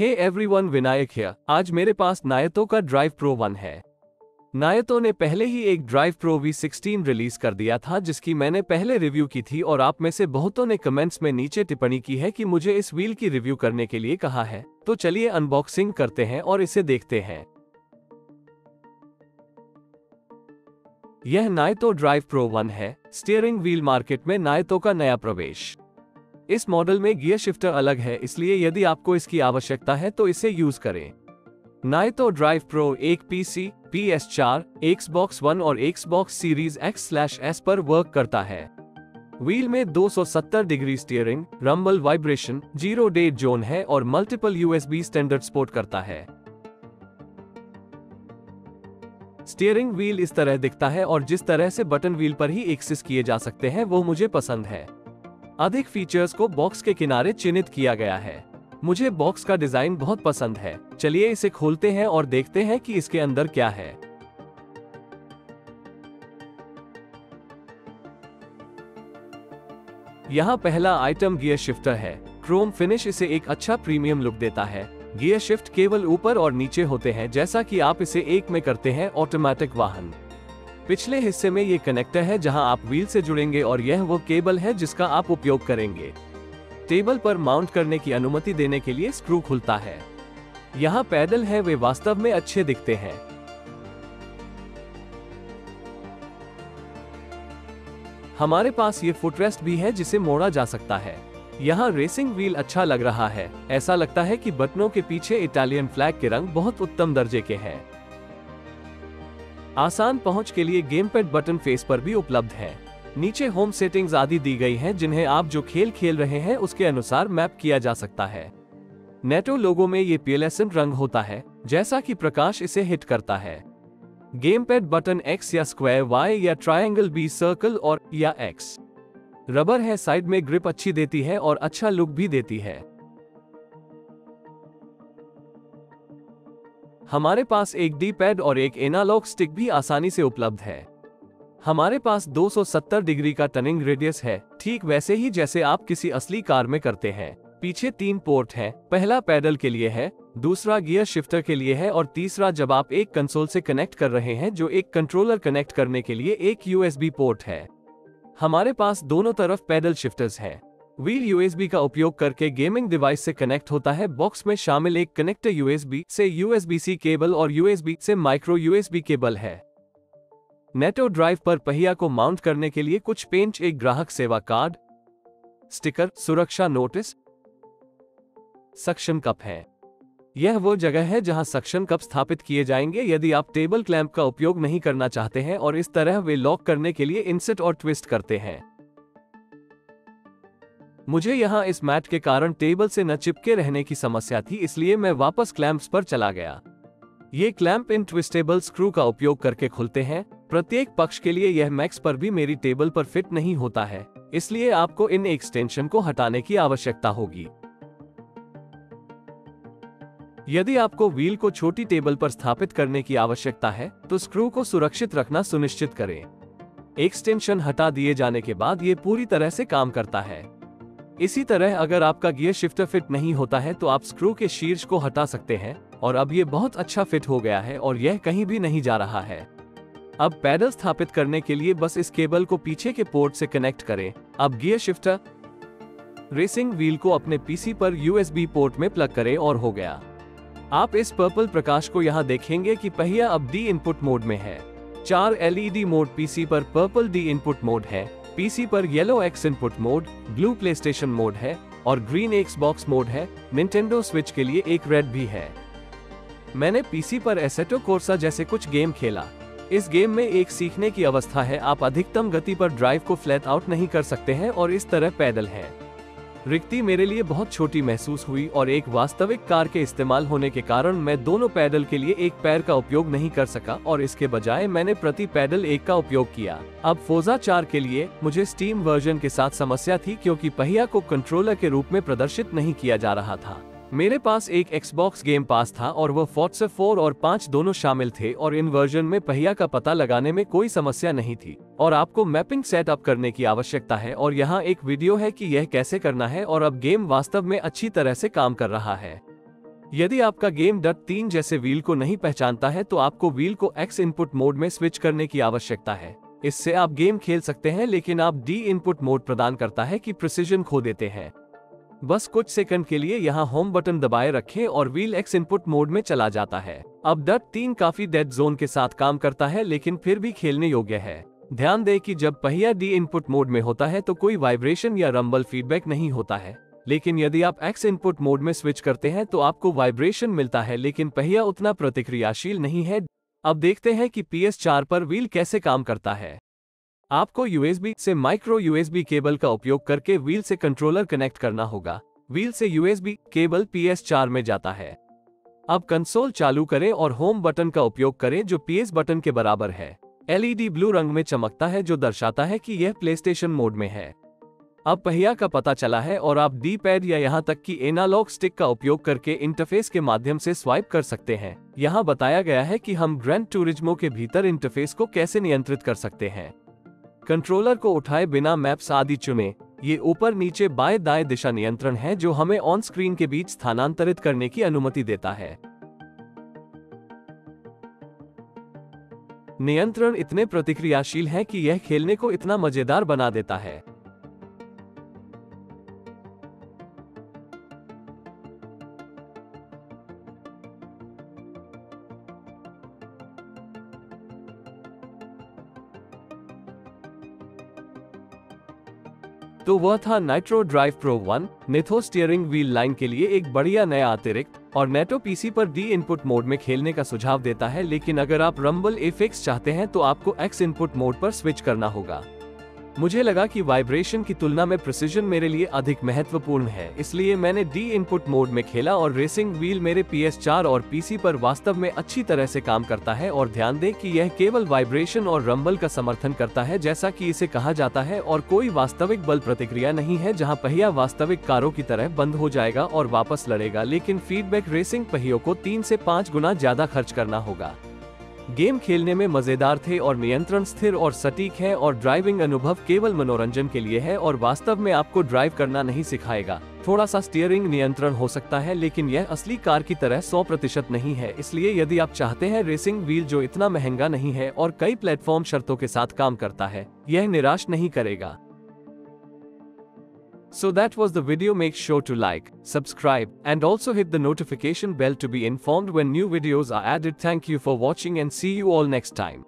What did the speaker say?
Hey everyone Vinayak है आज मेरे पास नायतो का ड्राइव प्रो वन है। नायतो ने पहले ही एक drive pro V sixteen release कर दिया था, जिसकी मैंने पहले रिव्यू की थी और आप में से बहुतों ने कमेंट्स में नीचे टिप्पणी की है कि मुझे इस व्हील की रिव्यू करने के लिए कहा है। तो चलिए अनबॉक्सिंग करते हैं और इसे देखते हैं। यह नायतो ड्राइव प्रो वन है। स्टीयरिंग व्हील मार्केट में नायतो का नया प्रवेश। इस मॉडल में गियर शिफ्टर अलग है, इसलिए यदि आपको इसकी आवश्यकता है तो इसे यूज़ करें। नाइतो ड्राइव प्रो एक पीसी पी एस चार, एक्सबॉक्स वन और Xbox series X slash S पर वर्क करता है। व्हील में 270 degree steering, rumble vibration, zero dead zone है और मल्टीपल यूएसबी स्टैंडर्ड सपोर्ट करता है। स्टीयरिंग व्हील इस तरह दिखता है और जिस तरह से बटन व्हील पर ही एक्सेस किए जा सकते हैं, वो मुझे पसंद है। अधिक फीचर्स को बॉक्स के किनारे चिन्हित किया गया है। मुझे बॉक्स का डिज़ाइन बहुत पसंद है। चलिए इसे खोलते हैं और देखते हैं कि इसके अंदर क्या है। यहाँ पहला आइटम गियर शिफ्टर है। क्रोम फिनिश इसे एक अच्छा प्रीमियम लुक देता है। गियर शिफ्ट केवल ऊपर और नीचे होते हैं, जैसा कि आप इसे एक में करते हैं ऑटोमेटिक वाहन। पिछले हिस्से में ये कनेक्टर है जहाँ आप व्हील से जुड़ेंगे और यह वो केबल है जिसका आप उपयोग करेंगे। टेबल पर माउंट करने की अनुमति देने के लिए स्क्रू खुलता है। यहाँ पैदल है, वे वास्तव में अच्छे दिखते हैं। हमारे पास ये फुटरेस्ट भी है जिसे मोड़ा जा सकता है। यहाँ रेसिंग व्हील अच्छा लग रहा है। ऐसा लगता है कि बटनों के पीछे इटालियन फ्लैग के रंग बहुत उत्तम दर्जे के हैं। आसान पहुँच के लिए गेम पैड बटन फेस पर भी उपलब्ध है। नीचे होम सेटिंग्स आदि दी गई हैं, जिन्हें आप जो खेल खेल रहे हैं, उसके अनुसार मैप किया जा सकता है। नेटो लोगो में ये पीएलएसएन रंग होता है, जैसा कि प्रकाश इसे हिट करता है। गेम पैड बटन एक्स या स्क्वायर वाई या ट्रायंगल बी सर्कल और, या एक्स रबर है साइड में ग्रिप अच्छी देती है और अच्छा लुक भी देती है। हमारे पास एक डी पैड और एक एनालॉग स्टिक भी आसानी से उपलब्ध है। हमारे पास 270 डिग्री का टर्निंग रेडियस है, ठीक वैसे ही जैसे आप किसी असली कार में करते हैं। पीछे तीन पोर्ट हैं, पहला पैडल के लिए है, दूसरा गियर शिफ्टर के लिए है और तीसरा जब आप एक कंसोल से कनेक्ट कर रहे हैं जो एक कंट्रोलर कनेक्ट करने के लिए एक यूएसबी पोर्ट है। हमारे पास दोनों तरफ़ पैडल शिफ्टर्स हैं। व्हील यूएसबी का उपयोग करके गेमिंग डिवाइस से कनेक्ट होता है। बॉक्स में शामिल एक कनेक्टर यूएसबी से यूएसबी सी केबल और यूएसबी से माइक्रो यूएसबी केबल है। नेटो ड्राइव पर पहिया को माउंट करने के लिए कुछ पेंच एक ग्राहक सेवा कार्ड स्टिकर सुरक्षा नोटिस सक्शन कप है। यह वो जगह है जहाँ सक्शन कप स्थापित किए जाएँगे यदि आप टेबल क्लैंप का उपयोग नहीं करना चाहते हैं और इस तरह वे लॉक करने के लिए इंसेट और ट्विस्ट करते हैं। मुझे यहाँ इस मैट के कारण टेबल से न चिपके रहने की समस्या थी, इसलिए मैं वापस क्लैंप्स पर चला गया। ये क्लैंप इन ट्विस्टेबल स्क्रू का उपयोग करके खुलते हैं। प्रत्येक पक्ष के लिए यह मैक्स पर भी मेरी टेबल पर फिट नहीं होता है, इसलिए आपको इन एक्सटेंशन को हटाने की आवश्यकता होगी। यदि आपको व्हील को छोटी टेबल पर स्थापित करने की आवश्यकता है तो स्क्रू को सुरक्षित रखना सुनिश्चित करें। एक्सटेंशन हटा दिए जाने के बाद ये पूरी तरह से काम करता है। इसी तरह अगर आपका गियर शिफ्टर फिट नहीं होता है तो आप स्क्रू के शीर्ष को हटा सकते हैं, और अब ये बहुत अच्छा फिट हो गया है और यह कहीं भी नहीं जा रहा है। अब पैडल स्थापित करने के लिए बस इस केबल को पीछे के पोर्ट से कनेक्ट करें। अब गियर शिफ्टर रेसिंग व्हील को अपने पीसी पर यूएसबी पोर्ट में प्लग करें और हो गया। आप इस पर्पल प्रकाश को यहाँ देखेंगे कि पहिया अब डी इनपुट मोड में है। चार एलईडी मोड पीसी पर पर्पल डी इनपुट मोड है। पीसी पर yellow X input mode blue play mode है और ग्रीन एक्स बॉक्स मोड है निंटेंडो स्विच के लिए एक रेड भी है। मैंने पीसी पर एसेटो कोर्सा जैसे कुछ गेम खेला। इस गेम में एक सीखने की अवस्था है, आप अधिकतम गति पर ड्राइव को फ्लैट आउट नहीं कर सकते हैं और इस तरह पैदल है। रिक्ति मेरे लिए बहुत छोटी महसूस हुई और एक वास्तविक कार के इस्तेमाल होने के कारण मैं दोनों पैडल के लिए एक पैर का उपयोग नहीं कर सका और इसके बजाय मैंने प्रति पैडल एक का उपयोग किया। अब फोजा चार के लिए मुझे स्टीम वर्जन के साथ समस्या थी क्योंकि पहिया को कंट्रोलर के रूप में प्रदर्शित नहीं किया जा रहा था। मेरे पास एक एक्सबॉक्स गेम पास था और वह फोर्ट्स फोर और पाँच दोनों शामिल थे और इन वर्जन में पहिया का पता लगाने में कोई समस्या नहीं थी। और आपको मैपिंग सेटअप करने की आवश्यकता है और यहाँ एक वीडियो है कि यह कैसे करना है और अब गेम वास्तव में अच्छी तरह से काम कर रहा है। यदि आपका गेम डट तीन जैसे व्हील को नहीं पहचानता है तो आपको व्हील को एक्स इनपुट मोड में स्विच करने की आवश्यकता है। इससे आप गेम खेल सकते हैं, लेकिन आप डी इनपुट मोड प्रदान करता है कि प्रिसीजन खो देते हैं। बस कुछ सेकंड के लिए यहाँ होम बटन दबाए रखें और व्हील एक्स इनपुट मोड में चला जाता है। अब डट तीन काफ़ी डेड जोन के साथ काम करता है, लेकिन फिर भी खेलने योग्य है। ध्यान दें कि जब पहिया डी इनपुट मोड में होता है तो कोई वाइब्रेशन या रंबल फीडबैक नहीं होता है। लेकिन यदि आप एक्स इनपुट मोड में स्विच करते हैं तो आपको वाइब्रेशन मिलता है, लेकिन पहिया उतना प्रतिक्रियाशील नहीं है। अब देखते हैं कि पी चार पर व्हील कैसे काम करता है। आपको यूएसबी से माइक्रो यूएसबी केबल का उपयोग करके व्हील से कंट्रोलर कनेक्ट करना होगा। व्हील से यूएसबी केबल पी चार में जाता है। अब कंसोल चालू करें और होम बटन का उपयोग करें जो पीएस बटन के बराबर है। एलईडी ब्लू रंग में चमकता है जो दर्शाता है कि यह प्लेस्टेशन मोड में है। अब पहिया का पता चला है और आप डी पैड या यहाँ तक कि एनालॉग स्टिक का उपयोग करके इंटरफेस के माध्यम से स्वाइप कर सकते हैं। यहाँ बताया गया है कि हम ग्रैंड टूरिज्मो के भीतर इंटरफेस को कैसे नियंत्रित कर सकते हैं। कंट्रोलर को उठाए बिना मैप्स आदि चुने। ये ऊपर नीचे बाएँ दाएँ दिशा नियंत्रण है जो हमें ऑन स्क्रीन के बीच स्थानांतरित करने की अनुमति देता है। नियंत्रण इतने प्रतिक्रियाशील है कि यह खेलने को इतना मज़ेदार बना देता है। तो वह था Nitro drive pro one नेथो steering wheel line के लिए एक बढ़िया नया अतिरिक्त और नेटो पीसी पर डी इनपुट मोड में खेलने का सुझाव देता है, लेकिन अगर आप रंबल एफिक्स चाहते हैं तो आपको एक्स इनपुट मोड पर स्विच करना होगा। मुझे लगा कि वाइब्रेशन की तुलना में प्रिसीजन मेरे लिए अधिक महत्वपूर्ण है, इसलिए मैंने डी इनपुट मोड में खेला और रेसिंग व्हील मेरे PS4 और पीसी पर वास्तव में अच्छी तरह से काम करता है और ध्यान दें कि यह केवल वाइब्रेशन और रंबल का समर्थन करता है जैसा कि इसे कहा जाता है और कोई वास्तविक बल प्रतिक्रिया नहीं है जहाँ पहिया वास्तविक कारों की तरह बंद हो जाएगा और वापस लड़ेगा, लेकिन फीडबैक रेसिंग पहियों को तीन से पाँच गुना ज़्यादा खर्च करना होगा। गेम खेलने में मज़ेदार थे और नियंत्रण स्थिर और सटीक है और ड्राइविंग अनुभव केवल मनोरंजन के लिए है और वास्तव में आपको ड्राइव करना नहीं सिखाएगा। थोड़ा सा स्टीयरिंग नियंत्रण हो सकता है लेकिन यह असली कार की तरह 100 प्रतिशत नहीं है। इसलिए यदि आप चाहते हैं रेसिंग व्हील जो इतना महँगा नहीं है और कई प्लेटफॉर्म शर्तों के साथ काम करता है, यह निराश नहीं करेगा। So that was the video make sure to like, subscribe and also hit the notification bell to be informed when new videos are added. Thank you for watching and see you all next time.